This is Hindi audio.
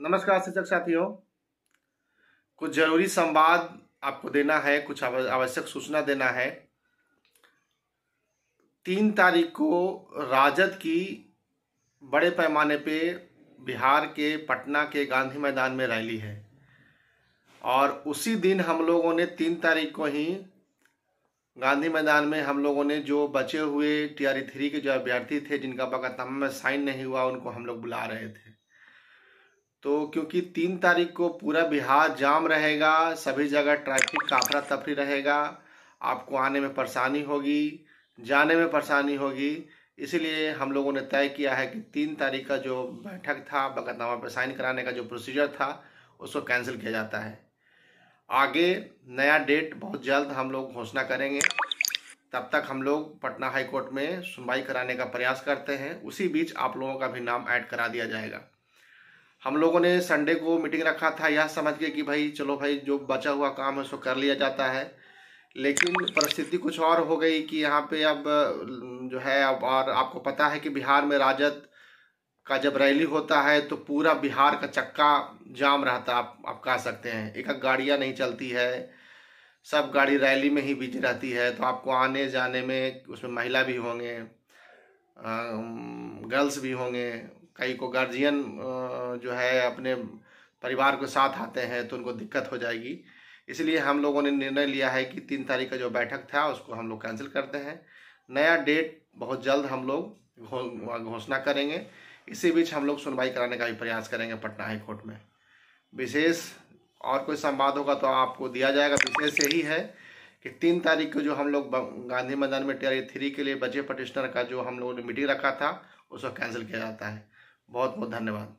नमस्कार शिक्षक साथियों। कुछ ज़रूरी संवाद आपको देना है, कुछ आवश्यक सूचना देना है। तीन तारीख को राजद की बड़े पैमाने पे बिहार के पटना के गांधी मैदान में रैली है। और उसी दिन हम लोगों ने तीन तारीख को ही गांधी मैदान में हम लोगों ने जो बचे हुए टी आर थ्री के जो अभ्यर्थी थे, जिनका बकातनामा में साइन नहीं हुआ, उनको हम लोग बुला रहे थे। तो क्योंकि तीन तारीख को पूरा बिहार जाम रहेगा, सभी जगह ट्रैफ़िक काफरा तफरी रहेगा, आपको आने में परेशानी होगी, जाने में परेशानी होगी, इसलिए हम लोगों ने तय किया है कि तीन तारीख का जो बैठक था बकतनामा पर साइन कराने का जो प्रोसीजर था, उसको कैंसिल किया जाता है। आगे नया डेट बहुत जल्द हम लोग घोषणा करेंगे। तब तक हम लोग पटना हाई कोर्ट में सुनवाई कराने का प्रयास करते हैं। उसी बीच आप लोगों का भी नाम ऐड करा दिया जाएगा। हम लोगों ने संडे को मीटिंग रखा था, यह समझ के कि भाई, चलो भाई, जो बचा हुआ काम है, उसको कर लिया जाता है। लेकिन परिस्थिति कुछ और हो गई कि यहाँ पे अब, जो है, अब और आपको पता है कि बिहार में राजद का जब रैली होता है तो पूरा बिहार का चक्का जाम रहता आप आप कह सकते हैं। एक गाड़ियाँ नहीं चलती है, सब गाड़ी रैली में ही बिज़ी रहती है तो आपको आने जाने में उसमें महिला भी होंगे गर्ल्स भी होंगे कई को गार्जियन जो है अपने परिवार के साथ आते हैं तो उनको दिक्कत हो जाएगी। इसलिए हम लोगों ने निर्णय लिया है कि तीन तारीख का जो बैठक था उसको हम लोग कैंसिल करते हैं। नया डेट बहुत जल्द हम लोग घोषणा करेंगे। इसी बीच हम लोग सुनवाई कराने का भी प्रयास करेंगे पटना हाई कोर्ट में। विशेष और कोई संवाद होगा तो आपको दिया जाएगा। विशेष यही है कि तीन तारीख को जो हम लोग गांधी मैदान में टीआर थ्री के लिए बचे पटिशनर का जो हम लोगों ने मीटिंग रखा था, उसको कैंसिल किया जाता है। बहुत बहुत धन्यवाद।